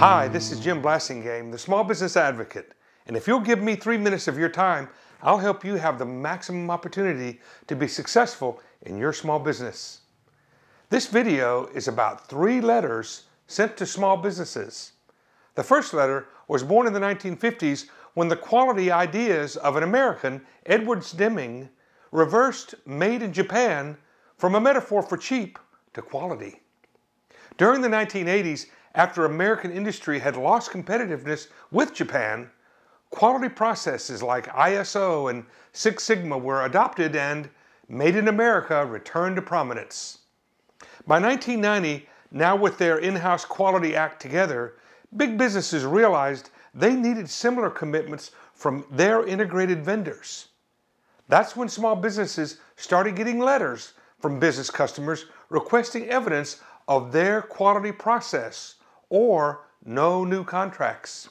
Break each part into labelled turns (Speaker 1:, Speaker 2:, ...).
Speaker 1: Hi, this is Jim Blasingame, the Small Business Advocate. And if you'll give me three minutes of your time, I'll help you have the maximum opportunity to be successful in your small business. This video is about three letters sent to small businesses. The first letter was born in the 1950s when the quality ideas of an American, Edward Deming, reversed made in Japan from a metaphor for cheap to quality. During the 1980s, after American industry had lost competitiveness with Japan, quality processes like ISO and Six Sigma were adopted and Made in America returned to prominence. By 1990, now with their in-house Quality Act together, big businesses realized they needed similar commitments from their integrated vendors. That's when small businesses started getting letters from business customers requesting evidence of their quality process or no new contracts.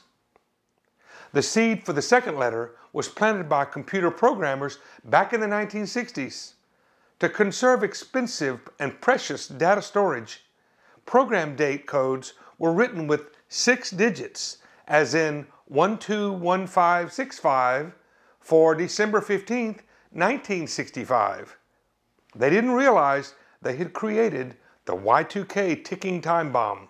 Speaker 1: The seed for the second letter was planted by computer programmers back in the 1960s. To conserve expensive and precious data storage, program date codes were written with six digits, as in 121565 for December 15, 1965. They didn't realize they had created the Y2K ticking time bomb.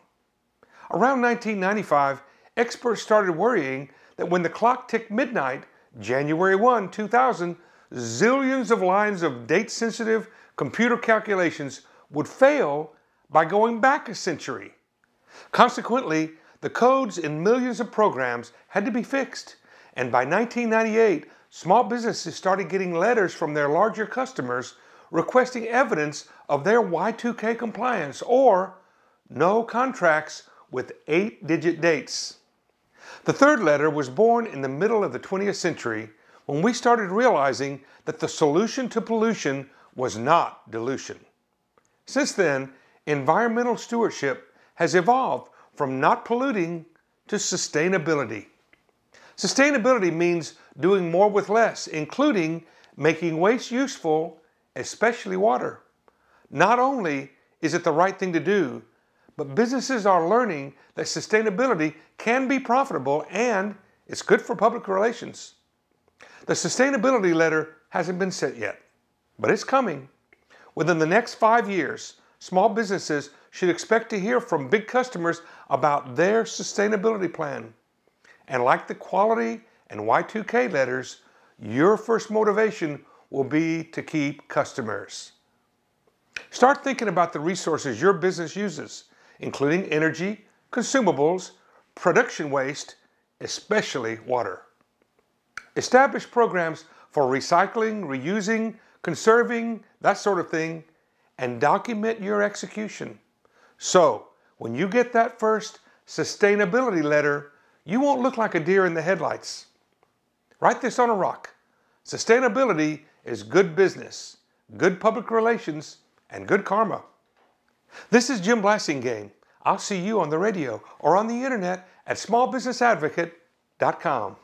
Speaker 1: Around 1995, experts started worrying that when the clock ticked midnight, January 1, 2000, zillions of lines of date sensitive computer calculations would fail by going back a century. Consequently, the codes in millions of programs had to be fixed, and by 1998, small businesses started getting letters from their larger customers requesting evidence of their Y2K compliance or no contracts with eight digit dates. The third letter was born in the middle of the 20th century when we started realizing that the solution to pollution was not dilution. Since then, environmental stewardship has evolved from not polluting to sustainability. Sustainability means doing more with less, including making waste useful, especially water. Not only is it the right thing to do, but mm-hmm. businesses are learning that sustainability can be profitable and it's good for public relations. The sustainability letter hasn't been sent yet, but it's coming. Within the next five years, small businesses should expect to hear from big customers about their sustainability plan. And like the quality and Y2K letters, your first motivation will be to keep customers. Start thinking about the resources your business uses, including energy, consumables, production waste, especially water. Establish programs for recycling, reusing, conserving, that sort of thing, and document your execution. So, when you get that first sustainability letter, you won't look like a deer in the headlights. Write this on a rock. Sustainability is good business, good public relations, and good karma. This is Jim Blasingame. I'll see you on the radio or on the internet at smallbusinessadvocate.com.